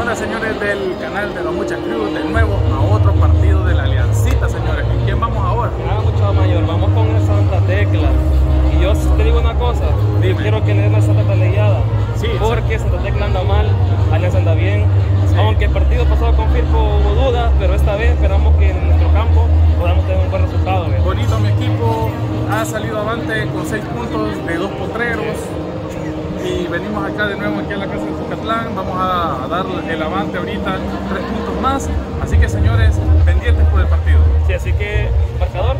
hola señores del canal de los Mucha Cruz, de nuevo a otro partido de la Aliancita, señores. ¿Con quién vamos ahora? Ah, mucho mayor, vamos con el Santa Tecla. Y yo te digo una cosa, Dime. yo quiero que le den a Santa Tecla Sí, porque Santa Tecla anda mal, Alianza anda bien. Sí. Aunque el partido pasado con Firpo hubo dudas, pero esta vez esperamos que en nuestro campo podamos tener un buen resultado. ¿ve? Bonito mi equipo, ha salido avante con 6 puntos de dos potreros. Y venimos acá de nuevo aquí a la casa de Zucatlán. Vamos a dar el avante ahorita, tres puntos más. Así que señores, pendientes por el partido. Sí, así que, marcador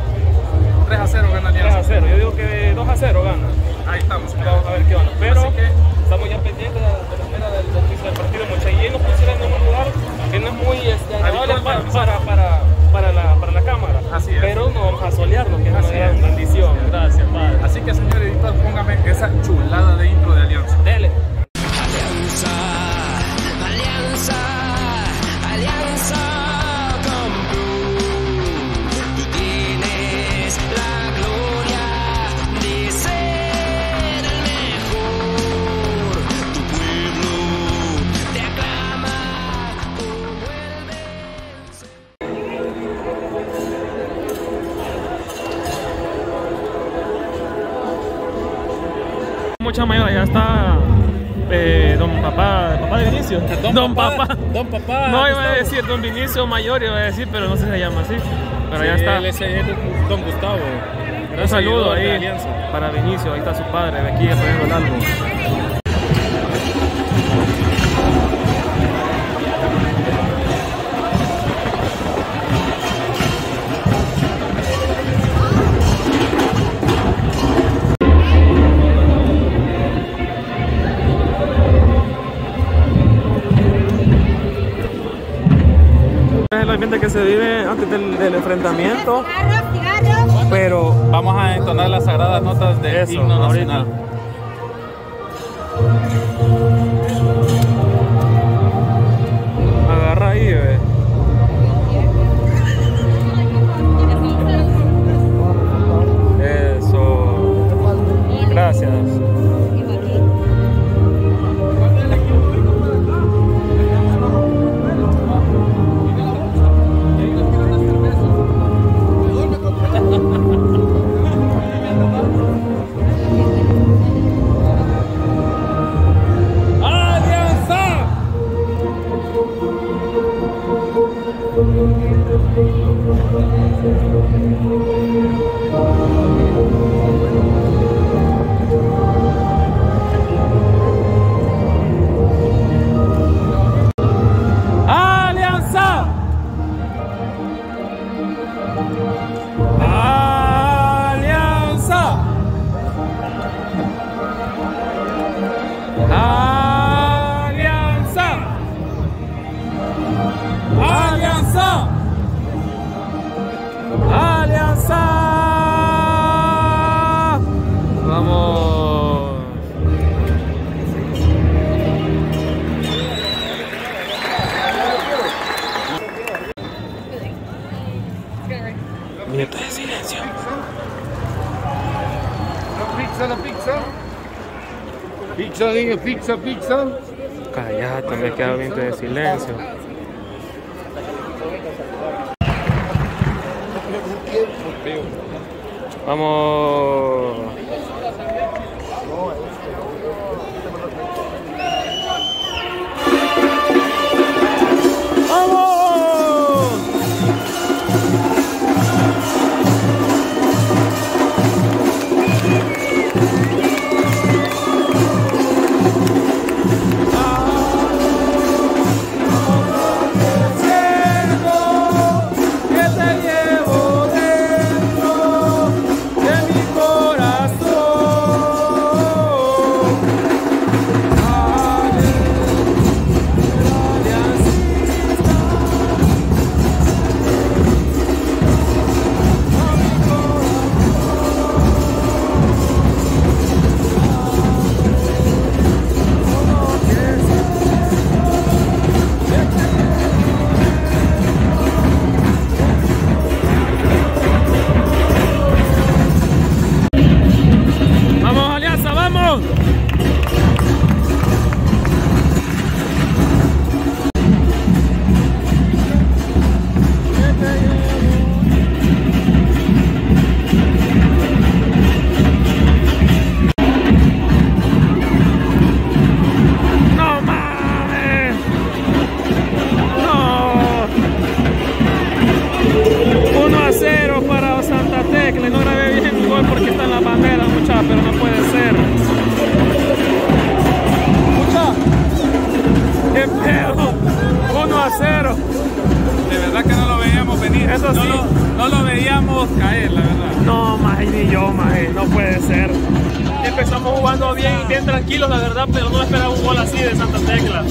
3 a 0 gana 3 a Alianza. 0. Yo digo que 2 a 0 gana. Ahí estamos. señores. Vamos a ver qué onda. Pero que- estamos ya pendientes de la, espera del, del partido. Mucha y nos pusieron en un lugar que no es muy este, agradable para, para para, para, la, para la cámara. Así es. Pero no vamos a solearnos, que es una gran bendición. Gracias, Padre. Así que señor editor, póngame esa chulada Don, papá. Don papá. No iba a decir don Vinicio mayor, iba a decir, pero no sé si se llama así. Pero ya está. Él es el Don Gustavo. Un saludo ahí para Vinicio, ahí está su padre, de aquí poniendo el álbum. Antes del, del enfrentamiento, pero Vamos a entonar las sagradas notas del Eso, himno ahorita. nacional. ¡Alianza! Pizza, dije, pizza, pizza. Cállate, me queda minuto de silencio. ¡Vamos! Eh, no puede ser. Empezamos jugando bien, bien tranquilos, la verdad, pero no esperaba un gol así de Santa Tecla.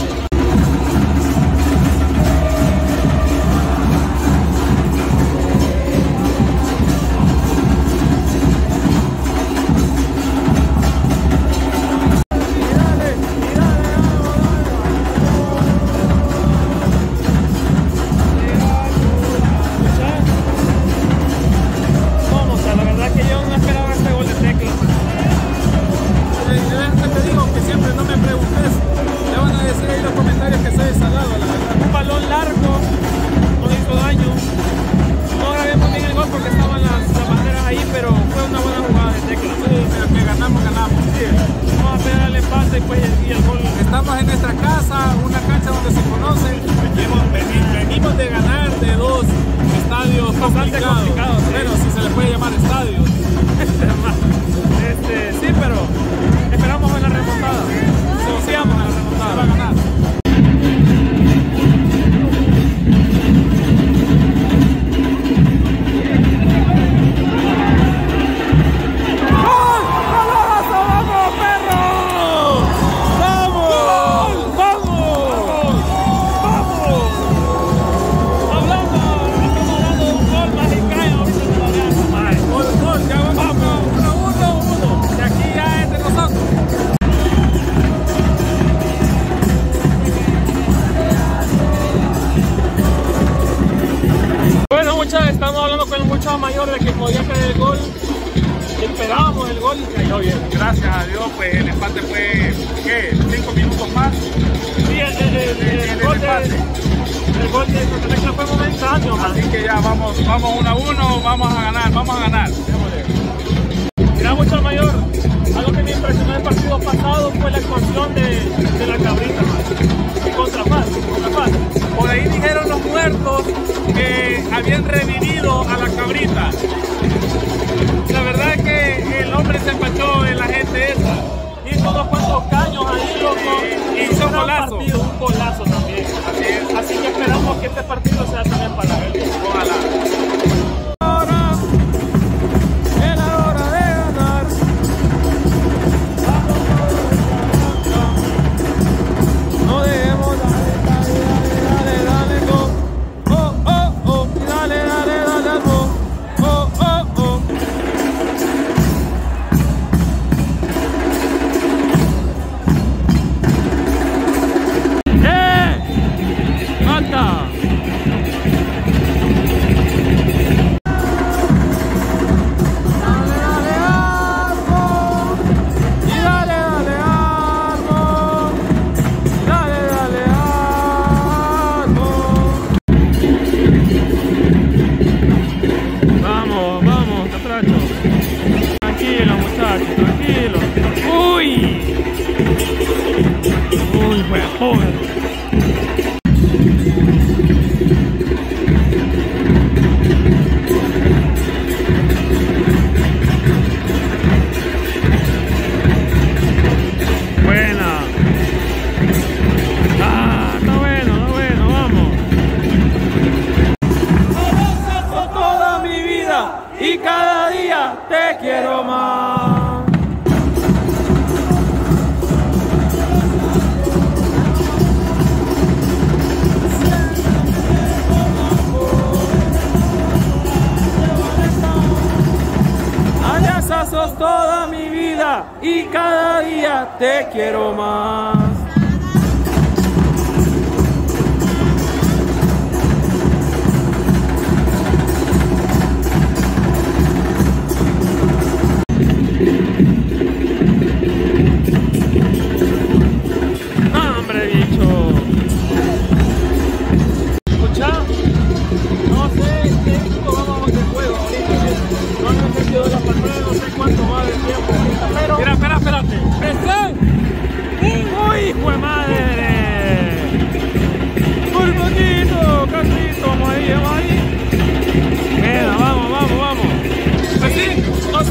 el, gol de, el gol de Costa fue. Así que ya vamos, vamos uno a uno, vamos a ganar, vamos a ganar. Mira mucho mayor, algo que me impresionó el partido pasado fue la actuación de, la cabrita man. contrafaz. Contra Por ahí dijeron los muertos que habían revivido a la cabrita. La verdad es que el hombre se empachó en la gente esa hizo unos cuantos caños ahí, loco. Y hizo un golazo. Partido, un golazo también. Así, es. Así que esperamos que este partido sea también para él. Ojalá. te quiero más. Allá toda mi vida y cada día te quiero más.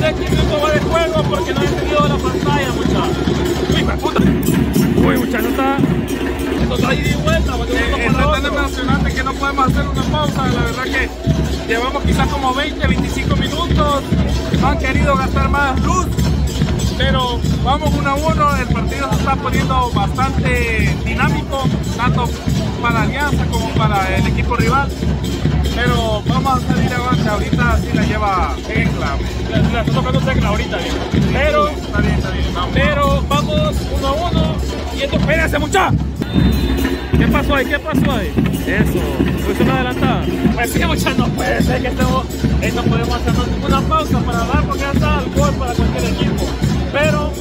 el juego porque no he tenido la pantalla, muchachos. Uy, muchachos, está. Esto está ahí de vuelta, porque eh, emocionante eh, que no podemos hacer una pausa. La verdad que llevamos quizás como 20, 25 minutos. Han querido gastar más luz. Pero vamos uno a uno, el partido se está poniendo bastante dinámico, tanto para la Alianza como para el equipo rival. Pero vamos a salir avante. Ahorita sí la lleva en clave. La, la está tocando tecla ahorita, bien. Pero, Está bien, está bien. Vamos. pero vamos uno a uno. Y esto, espérense, mucha. ¿Qué pasó ahí? ¿Qué pasó ahí? Eso, fue una adelantada. Pues sí, mucha, no puede ser que estemos, eh, no podemos hacer ninguna pausa para dar porque ya está el gol para cualquier equipo. Pero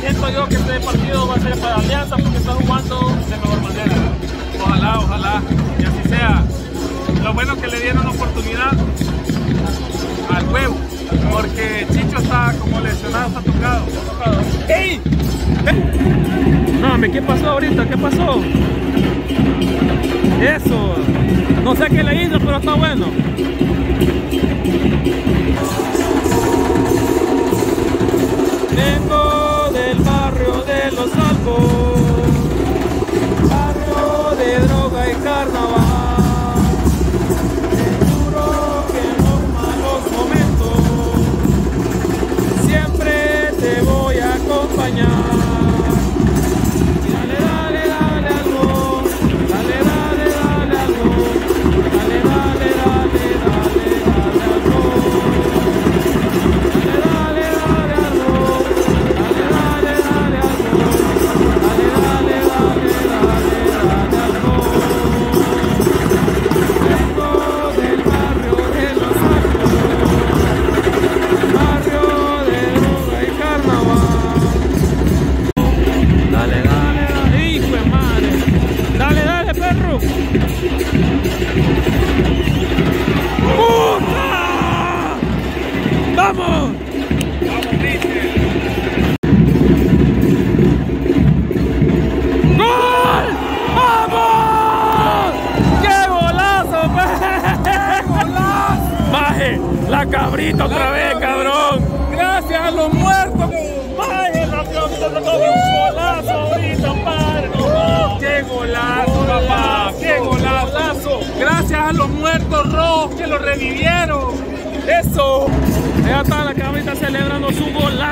siento yo que este partido va a ser para Alianza porque está jugando de mejor manera. Le dieron oportunidad al huevo, porque Chicho está como lesionado, está tocado. ¡Ey! No, me ¿qué pasó ahorita? ¿Qué pasó? Eso. No sé qué le hizo, pero está bueno. Vengo del barrio de los Alpos,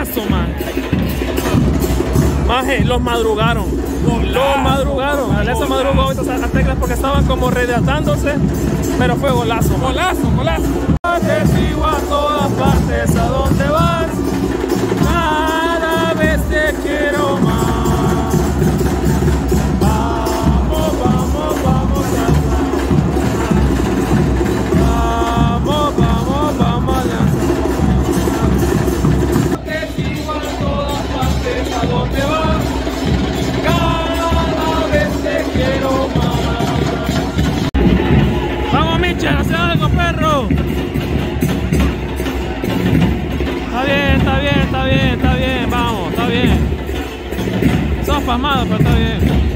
golazo, man. Maje, los madrugaron. Los madrugaron. Alianza madrugó a teclas porque estaban como redatándose, pero fue golazo. man. Golazo, golazo. Te sigo a todas partes, a donde vas. Sos pasmado, pero está bien.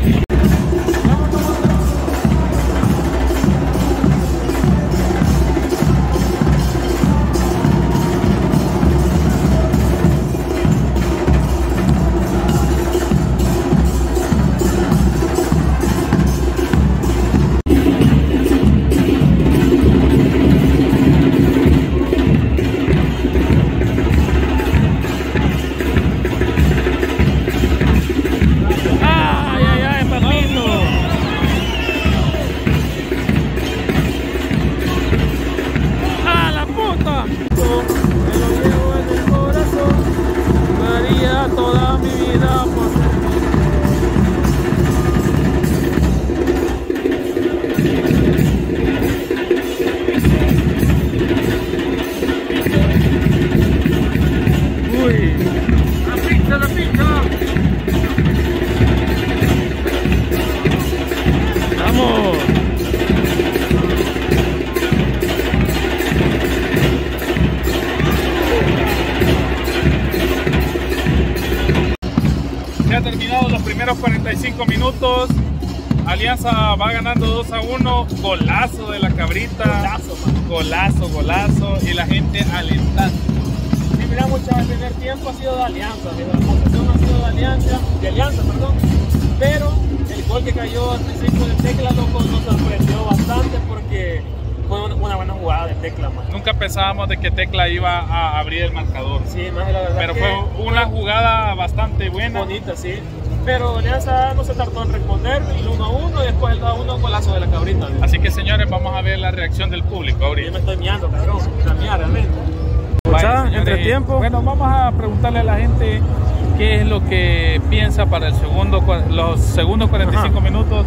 Minutos. Alianza va ganando 2 a 1. Golazo de la cabrita. Golazo, man. Golazo, golazo. Y la gente alentando. Sí, mira, muchas el primer tiempo ha sido de alianza, la posesión ha sido de alianza, de alianza, perdón, pero el gol que cayó al principio de Tecla, loco, nos sorprendió bastante porque fue una, buena jugada de Tecla, man. Nunca pensábamos de que Tecla iba a abrir el marcador. Sí, más la verdad Pero que fue una jugada bastante buena. bonita, sí. Pero Alianza no se tardó en responder, el 1 a 1 y después el 2 a 1 golazo de la cabrita. Así que señores, vamos a ver la reacción del público Yo ahorita. me estoy miando, cabrón. La mía, realmente. Vaya, señores, entretiempo. Bueno, vamos a preguntarle a la gente qué es lo que piensa para el segundo, los segundos 45 minutos.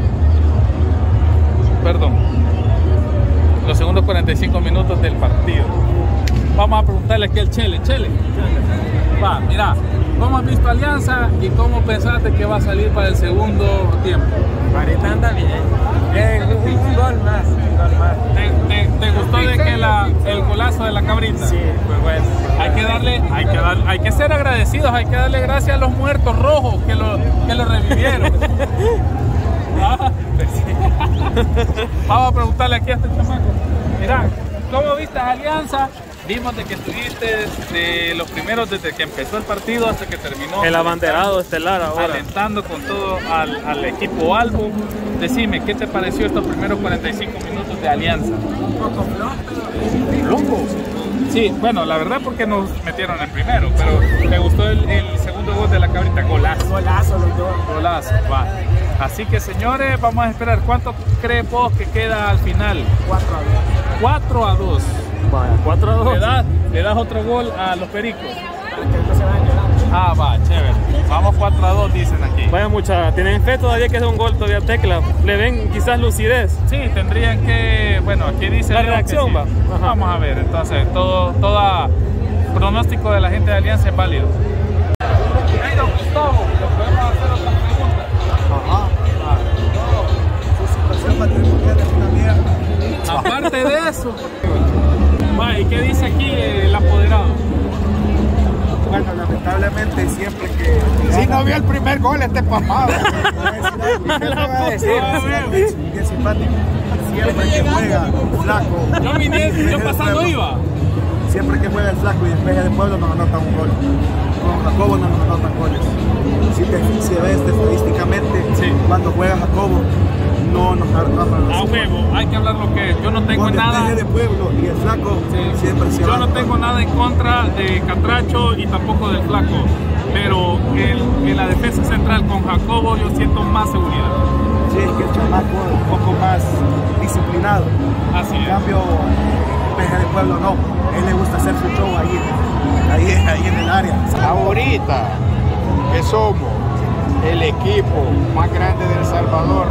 Perdón. Los segundos 45 minutos del partido. Vamos a preguntarle aquí al Chele. Chele. Va, mira, ¿cómo has visto Alianza y cómo pensaste que va a salir para el segundo tiempo? Ahorita anda bien. un, gol más, un gol más. ¿Te, te- te gustó de que la, el golazo de la cabrita? Sí, pues bueno. Hay que darle, hay que dar, hay que ser agradecidos, hay que darle gracias a los muertos rojos que lo, que lo revivieron. Ah, Vamos a preguntarle aquí a este chamaco. Mira, ¿cómo viste Alianza? Vimos de que estuviste de los primeros desde que empezó el partido hasta que terminó. El abanderado estelar ahora. Alentando con todo al, al equipo Albo. Decime, ¿qué te pareció estos primeros 45 minutos de Alianza? Un poco flojo. Sí, bueno, la verdad porque nos metieron el primero, pero me gustó el, el segundo gol de la cabrita, golazo. golazo los dos. Golazo, va. Así que señores, vamos a esperar. ¿Cuánto cree vos que queda al final? 4 a 2. 4 a 2. Vaya, 4 a 2. ¿Le das, le das otro gol a los pericos? No. Ah, va, chévere. Vamos 4 a 2, dicen aquí. Vaya mucha, ¿tienen fe todavía que es un gol todavía Tecla? ¿Le ven quizás lucidez? Sí, tendrían que, bueno, aquí dice La reacción sí. va. Ajá. Vamos a ver, entonces, todo, toda pronóstico de la gente de Alianza es válido. Hey, don Gustavo, ¿le podemos hacer otra pregunta? Su situación matrimonial es una mierda. Aparte de eso, va, ¿y qué dice aquí el apoderado? Bueno, lamentablemente siempre que. Si no vio el primer gol, este. ¿Qué te va a decir? Bien simpático. Siempre que juega flaco. Yo vine, yo pasando iba. Siempre que juega el flaco y despeje de pueblo nos anotan un gol. Con Jacobo no nos anotan goles. Si te si ves estadísticamente, Sí. cuando juega Jacobo no A huevo, hay que hablar lo que es. Yo no tengo nada. de pueblo y el flaco Sí. siempre se Yo va. no tengo nada en contra de Catracho y tampoco del Flaco, pero en, en la defensa central con Jacobo yo siento más seguridad. Sí, es que el chamaco es un poco más disciplinado. Así En es. cambio, Peje de Pueblo no. A él le gusta hacer su show ahí, ahí, ahí en el área. Ahorita que somos el equipo más grande de El Salvador,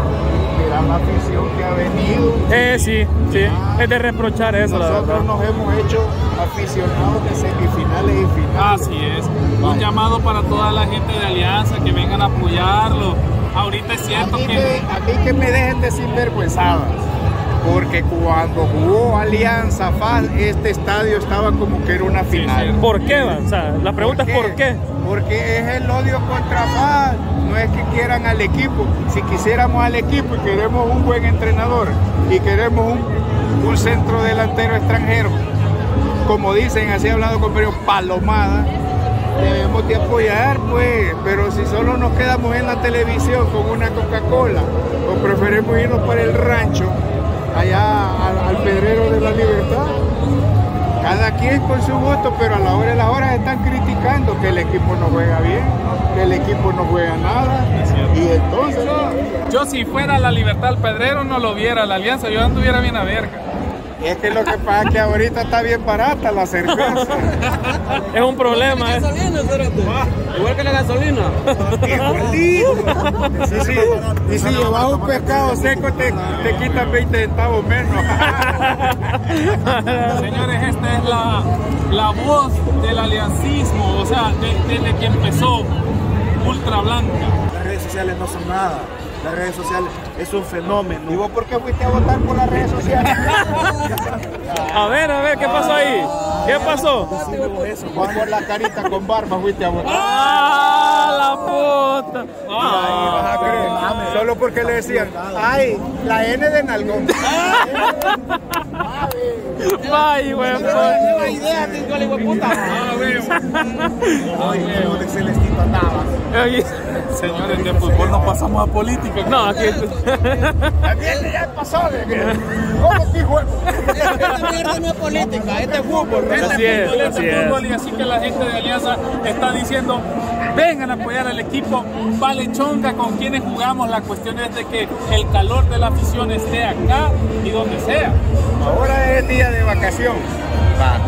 mira la afición que ha venido. Eh, sí, sí. Es de reprochar eso, la Nosotros verdad. nos hemos hecho aficionados de semifinales y finales. Así es. Un llamado para toda la gente de Alianza que vengan a apoyarlo. Ahorita es A cierto mí, que que, a mí que me dejen de sinvergüenzadas. Porque cuando jugó Alianza FAS, este estadio estaba como que era una final. cierto. ¿Por qué? O sea, la pregunta es ¿por qué? Porque es el odio contra FAS. No es que quieran al equipo. Si quisiéramos al equipo y queremos un buen entrenador y queremos un, un centro delantero extranjero, como dicen, así he hablado con Pedro Palomada, debemos de apoyar, pues. Pero si solo nos quedamos en la televisión con una Coca-Cola, o preferimos irnos para el rancho, allá al, al Pedrero de la Libertad. Cada quien con su gusto, pero a la hora de las horas están criticando que el equipo no juega bien, que el equipo no juega nada. Y entonces, yo si fuera la Libertad del Pedrero no lo viera la Alianza, yo anduviera bien a verga. Es que lo que pasa es que ahorita está bien barata la cerveza. Es un problema, ¿eh? Igual que la gasolina. Igualito. Y si, y si llevas un pescado seco, te, te quitan 20 centavos menos. Señores, esta es la, la voz del aliancismo, o sea, de- desde que empezó Ultra Blanca. Las redes sociales no son nada. Las redes sociales es un fenómeno. ¿Y vos por qué fuiste a votar por las redes sociales? A ver, a ver, ¿qué pasó ahí? ¿Qué pasó? Vos por la carita con barba fuiste a votar. ¡Ah, ¡Ah, puta! Ahí vas a creer. Solo porque le decían, ay, la N de Nalgón. ¡Ay, weón! Nueva idea, tengo el hijo de puta. Ay, de Celestito andaba. Señores, de fútbol nos pasamos a política. No, aquí. También ya pasó ¿cómo que juego? Esta mierda no es política, este es fútbol. Este es, fútbol, este es. fútbol, y así que la gente de Alianza está diciendo vengan a apoyar al equipo Vale Chonga con quienes jugamos la cuestión es de que el calor de la afición esté acá y donde sea Ahora es día de vacación. Va.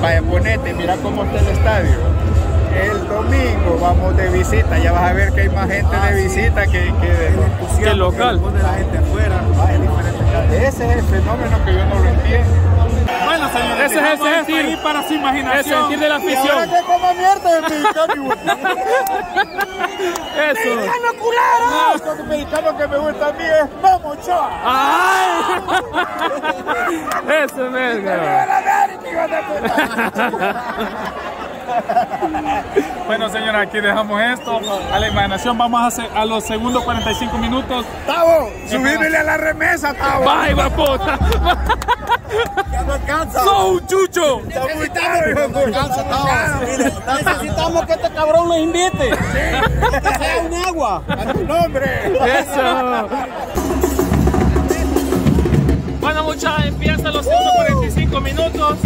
Vaya, ponete, mira cómo está el estadio. El domingo vamos de visita, ya vas a ver que hay más gente de visita que, que de... Local. que la gente afuera. Va. Ese es el fenómeno que yo no lo entiendo. Bueno señores Ese es el esto sentir. ahí para su Es imaginación sentir de la Y ahora afición. que como mierda de mexicano. Eso. ¡Mexicano culero! El único mexicano que me gusta a mí es Memo Ochoa. ¡Ay! Eso, ¡Viva verga. la América, hijo de puta! bueno señores aquí dejamos esto a la imaginación vamos a hacer a los segundos 45 minutos Tavo, subímele a la remesa, Tavo. ¡Ay, va puta! No alcanza. ¡So, chucho! Está muy. Alcanza. Necesitamos que este cabrón nos invite. Que sea un agua. A tu nombre. Eso. Bueno, muchachos, empiezan los 145 minutos.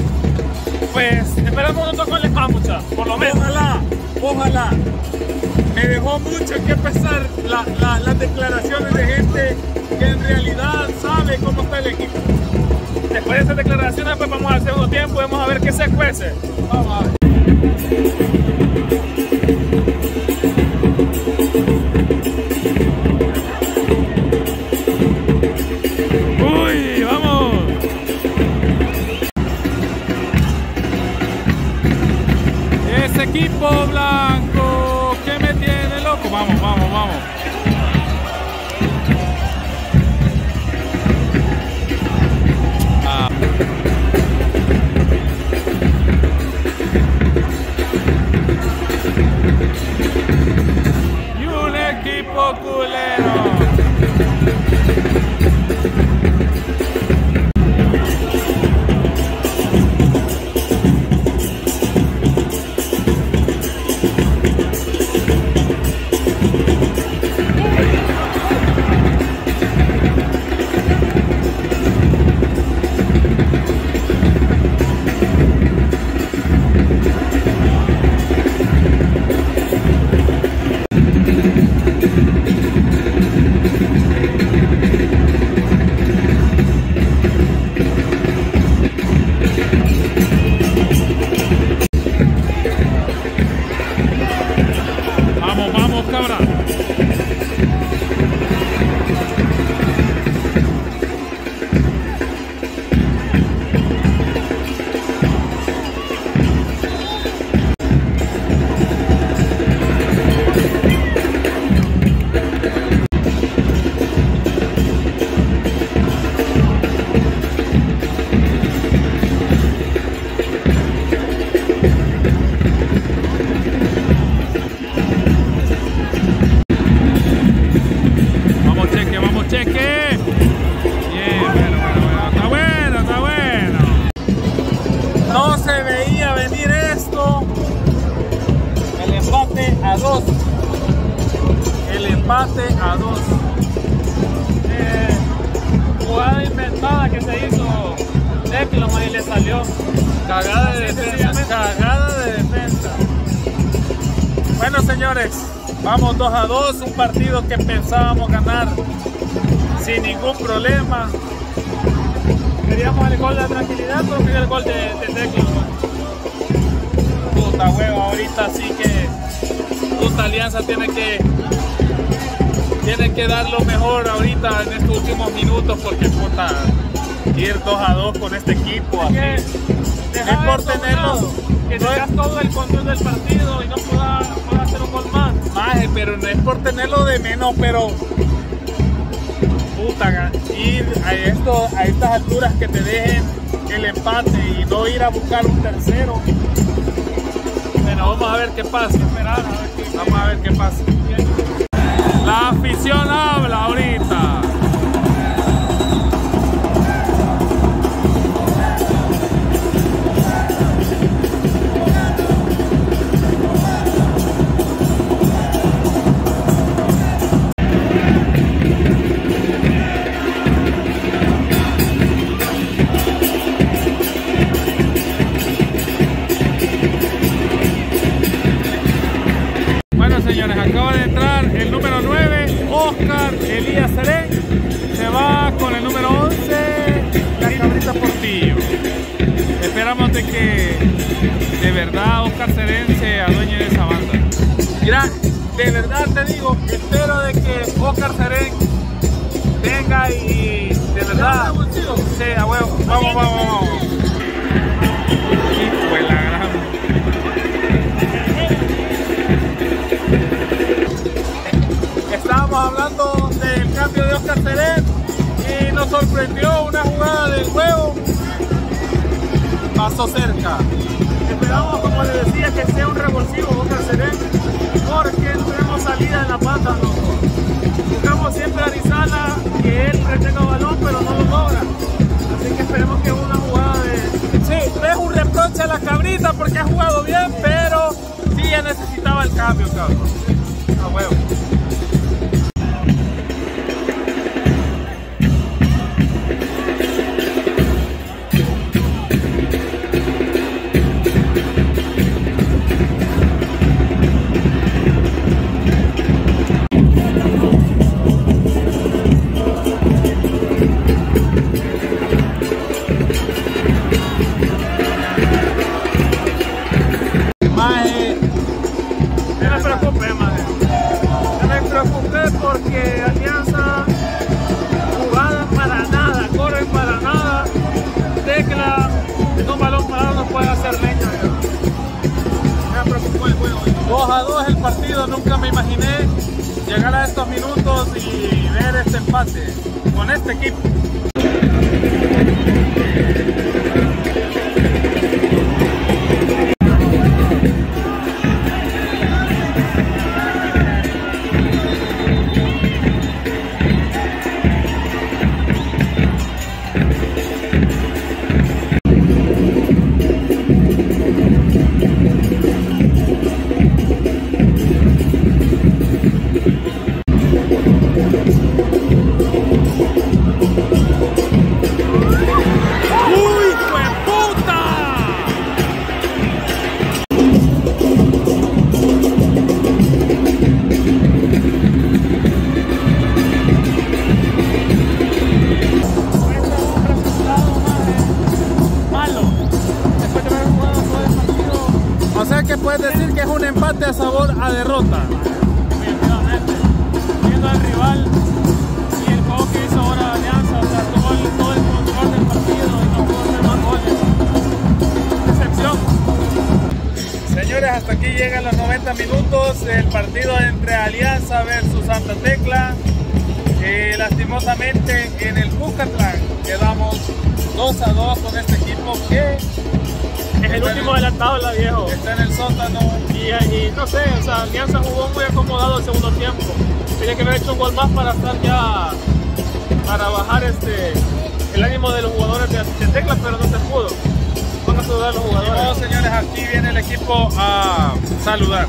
Pues esperamos un con el mucha, por lo menos. ojalá ojalá. Me dejó mucho que la- las declaraciones de gente que en realidad sabe cómo está el equipo. Después de esas declaraciones, pues vamos al segundo tiempo y vamos a ver qué se cuece. vamos a ver Vamos, Bueno, señores, vamos 2 a 2. Un partido que pensábamos ganar sin ningún problema. Queríamos el gol de tranquilidad, pero fue el gol de, de. Puta huevo, ahorita sí que puta alianza tiene que tiene que dar lo mejor ahorita en estos últimos minutos porque puta ir 2 a 2 con este equipo así. Que Es por eso a un tenerlo. lado, Que tengas todo el control del partido y no pueda, pero no es por tenerlo de menos, pero puta, ir a, esto, a estas alturas que te dejen el empate y no ir a buscar un tercero. Bueno, vamos a ver qué pasa. Vamos a ver qué pasa. La afición habla ahorita. Sorprendió una jugada del juego. Pasó cerca. Esperamos, como les decía, que sea un revulsivo Oscar Serén, porque tenemos salida en la pata, loco. Buscamos siempre a Arizala que él retenga balón, pero no lo logra. Así que esperemos que una jugada de. Sí, no es un reproche a la cabrita porque ha jugado bien, pero sí ya necesitaba el cambio, cabrón. A huevo. Porque Alianza jugada para nada, corre para nada. Tecla en un balón parado no puede hacer leña. Me preocupó el juego. 2 a 2 el partido, nunca me imaginé llegar a estos minutos y ver este empate con este equipo. Sabor a derrota. definitivamente, viendo al rival y el juego que hizo ahora Alianza, o sea, tuvo el- todo el control del partido y no pudo hacer más goles. Decepción. Señores, hasta aquí llegan los 90 minutos del partido entre Alianza versus Santa Tecla. Eh, lastimosamente en el Bucatlán quedamos 2 a 2 con este equipo que Es el último adelantado, la viejo. está en el sótano. Y, y no sé, o sea, Alianza jugó muy acomodado el segundo tiempo. Tenía que haber hecho un gol más para estar ya, para bajar este, el ánimo de los jugadores de, de Tecla, pero no se pudo. Van a saludar a los Y bueno, jugadores. señores, aquí viene el equipo a saludar.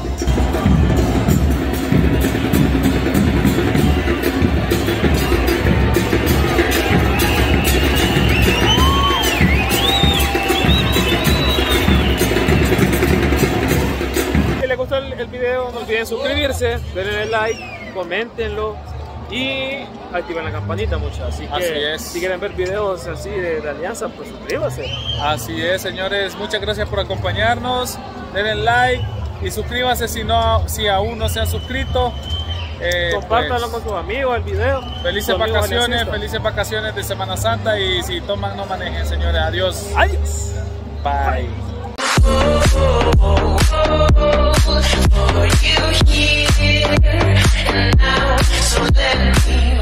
Video, no olviden suscribirse, denle like, coméntenlo y activen la campanita mucho. Así que Así es. si quieren ver videos así de, de Alianza, pues suscríbanse. Así es, señores. Muchas gracias por acompañarnos. Denle like y suscríbanse si no, si aún no se han suscrito. Eh, Compártanlo pues, con sus amigos el video. Felices vacaciones, aliancistas. felices vacaciones de Semana Santa y si toman no manejen, señores. Adiós. Adiós. Bye. For you here and now, so let me